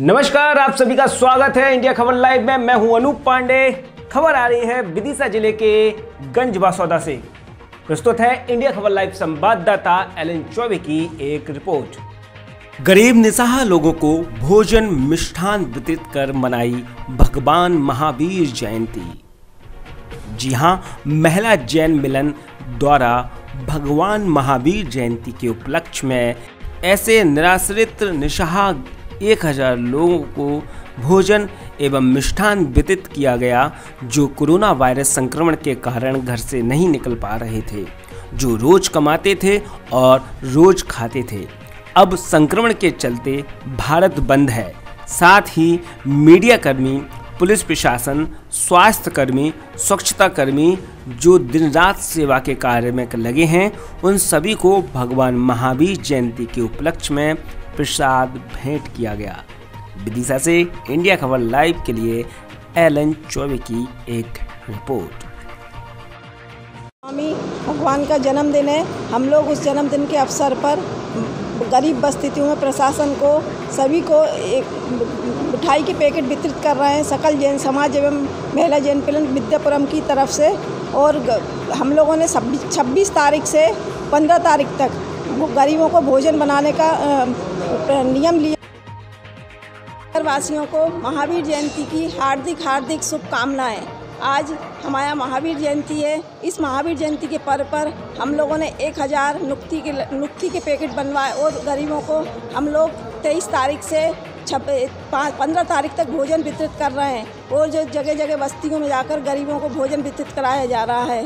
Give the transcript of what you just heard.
नमस्कार, आप सभी का स्वागत है इंडिया खबर लाइव में। मैं हूँ अनूप पांडे। खबर आ रही है विदिशा ज़िले के गंज बासौदा से। प्रस्तुत है इंडिया खबर लाइव संवाददाता एलन चौबे की एक रिपोर्ट। गरीब निसहा लोगों को भोजन मिष्ठान वितरित कर मनाई भगवान महावीर जयंती। जी हाँ, महिला जैन मिलन द्वारा भगवान महावीर जयंती के उपलक्ष्य में ऐसे निराश्रित निशहा एक हज़ार लोगों को भोजन एवं मिष्ठान वितरित किया गया, जो कोरोना वायरस संक्रमण के कारण घर से नहीं निकल पा रहे थे, जो रोज कमाते थे और रोज खाते थे। अब संक्रमण के चलते भारत बंद है। साथ ही मीडिया कर्मी, पुलिस प्रशासन स्वास्थ्य कर्मी स्वच्छता कर्मी, जो दिन रात सेवा के कार्य में लगे हैं, उन सभी को भगवान महावीर जयंती के उपलक्ष्य में प्रसाद भेंट किया गया। विदिशा से इंडिया खबर लाइव के लिए एलन चौबे की एक रिपोर्ट। स्वामी, भगवान का जन्मदिन है। हम लोग उस जन्मदिन के अवसर पर गरीब बस्तियों में प्रशासन को, सभी को एक मिठाई के पैकेट वितरित कर रहे हैं। सकल जैन समाज एवं महिला जैन पिलन विद्यापुरम की तरफ़ से और हम लोगों ने छब्बीस तारीख से पंद्रह तारीख तक गरीबों को भोजन बनाने का नियम लिया। वासियों को महावीर जयंती की हार्दिक हार्दिक शुभकामनाएँ। आज हमारा महावीर जयंती है। इस महावीर जयंती के पर्व पर हम लोगों ने एक हज़ार नुक्ति के नुक्ति के पैकेट बनवाए और गरीबों को हम लोग तेईस तारीख से छब पंद्रह तारीख तक भोजन वितरित कर रहे हैं और जो जगह जगह बस्तियों में जाकर गरीबों को भोजन वितरित कराया जा रहा है।